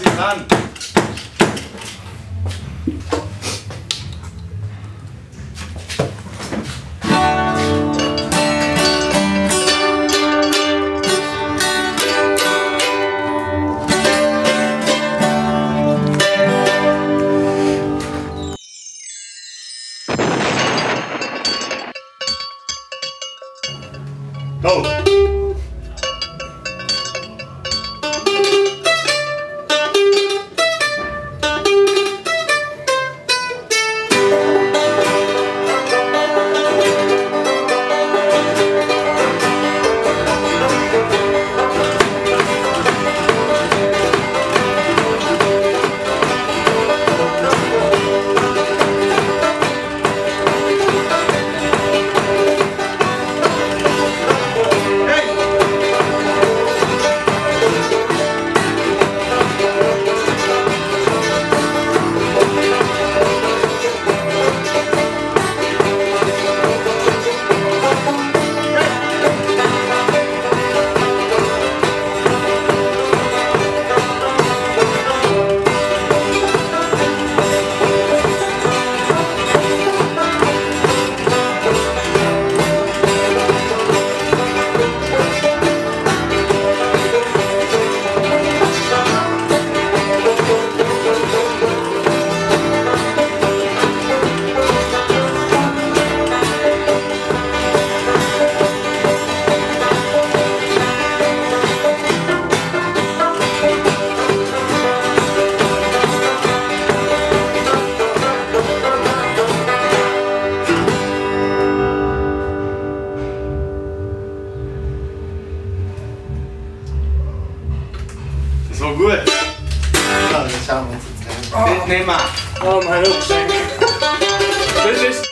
kann. Go! 老贵，那得瞎蒙。内马尔。哦，我的天。这是。